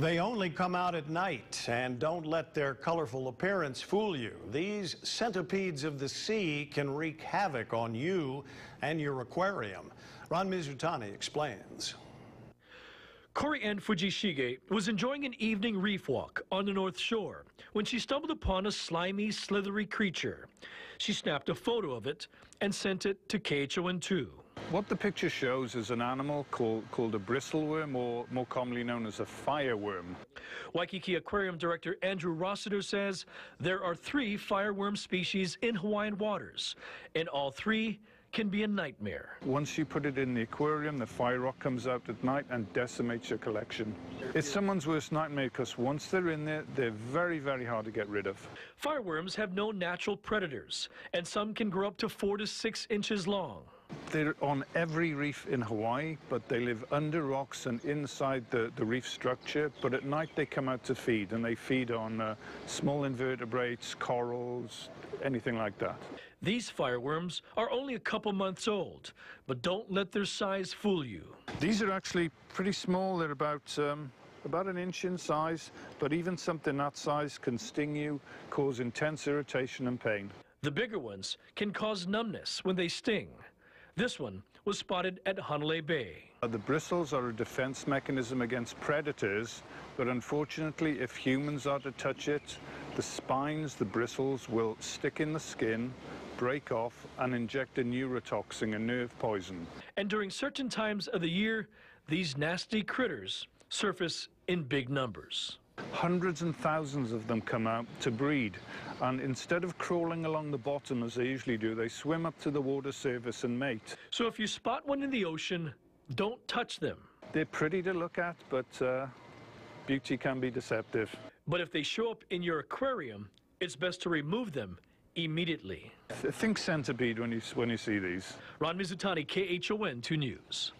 They only come out at night and don't let their colorful appearance fool you. These centipedes of the sea can wreak havoc on you and your aquarium. Ron Mizutani explains. Corey Ann Fujishige was enjoying an evening reef walk on the North Shore when she stumbled upon a slimy, slithery creature. She snapped a photo of it and sent it to KHON2. What the picture shows is an animal called, called a bristleworm, or more commonly known as a fireworm. Waikiki Aquarium Director Andrew Rossiter says there are three fireworm species in Hawaiian waters, and all three can be a nightmare. Once you put it in the aquarium, the fireworm comes out at night and decimates your collection. It's someone's worst nightmare because once they're in there, they're very, very hard to get rid of. Fireworms have no natural predators, and some can grow up to four to six inches long. They're on every reef in Hawaii, but they live under rocks and inside the, the reef structure. But at night they come out to feed, and they feed on uh, small invertebrates, corals, anything like that. These fireworms are only a couple months old, but don't let their size fool you. These are actually pretty small. They're about um, about an inch in size, but even something that size can sting you, cause intense irritation and pain. The bigger ones can cause numbness when they sting. This one was spotted at Hanalei Bay. Uh, the bristles are a defense mechanism against predators, but unfortunately, if humans are to touch it, the spines, the bristles, will stick in the skin, break off, and inject a neurotoxin, a nerve poison. And during certain times of the year, these nasty critters surface in big numbers. Hundreds and thousands of them come out to breed, and instead of crawling along the bottom as they usually do, they swim up to the water surface and mate. So if you spot one in the ocean, don't touch them. They're pretty to look at, but uh, beauty can be deceptive. But if they show up in your aquarium, it's best to remove them immediately. Think centipede when you, when you see these. Ron Mizutani, KHON 2 News.